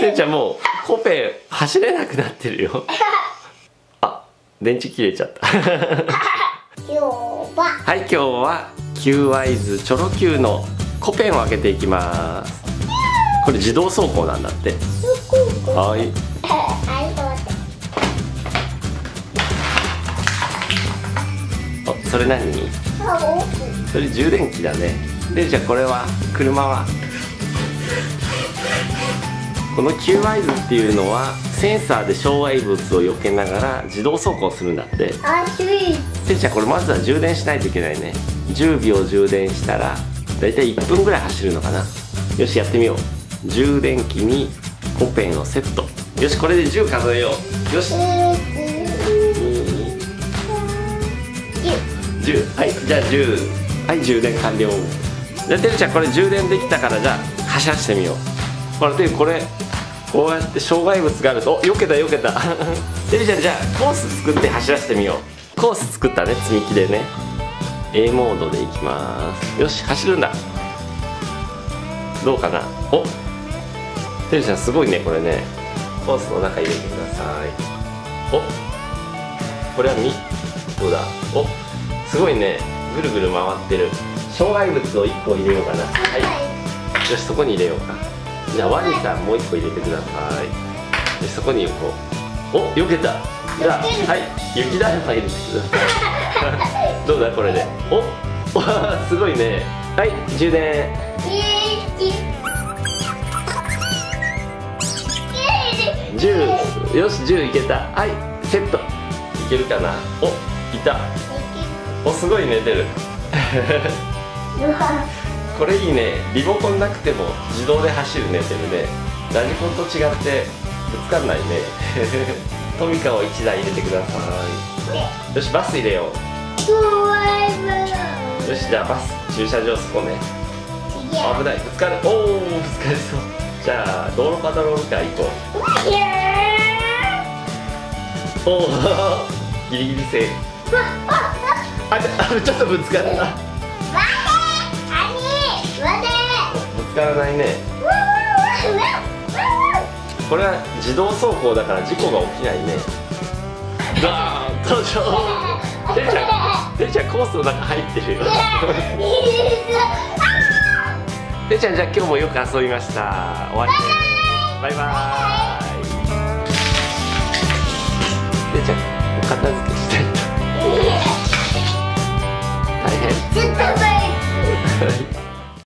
てんちゃんもうコペ走れなくなってるよ。あ電池切れちゃった。今日は。はい今日は Q ワイズチョロ Q のコペンを開けていきます。これ自動走行なんだって。はい。あそれ何？それ充電器だね。でじゃあこれは車は？この Q ワイズっていうのはセンサーで障害物を避けながら自動走行するんだって。あついでじゃあこれまずは充電しないといけないね。10秒充電したらだいたい1分ぐらい走るのかな。よしやってみよう。充電器にコペンをセット。よしこれで10数えよう。よし。10はいじゃあ10はい充電完了じゃあてるちゃんこれ充電できたからじゃあ走らせてみようほらてるこれこうやって障害物があるとお避けた避けた。てるちゃんじゃあコース作って走らせてみよう。コース作ったね積み木でね。A モードでいきます。よし走るんだ。どうかな？おてるちゃんすごいねこれね。コースの中入れてください。おこれはみどうだ？おすごいね。ぐるぐる回ってる。障害物を1個入れようかな。はい。よしそこに入れようかじゃあワニさんもう1個入れてください。でそこにこうお避けた。じゃあはい。雪だるま入れてください。どうだこれで。おおすごいね。はい充電。10よし10いけた。はいセット。いけるかな。おいた。おすごい寝てるこれいいね。リモコンなくても自動で走る寝てるね。ラジコンと違ってぶつかんないね。トミカを1台入れてください。よしバス入れよう。よしじゃあバス駐車場そこね。危ない。ぶつかる。おおぶつかりそう。じゃあ道路パトロールカー行こう。おおギリギリセーフ。ああ。ちょっとぶつかったぶつからないね。これは自動走行だから事故が起きないね。ガーン登場てるちゃんてるちゃんコースの中入ってるよ。てるちゃんじゃあ今日もよく遊びました。終わり。バイバーイ。てるちゃんお片付けしたいと大変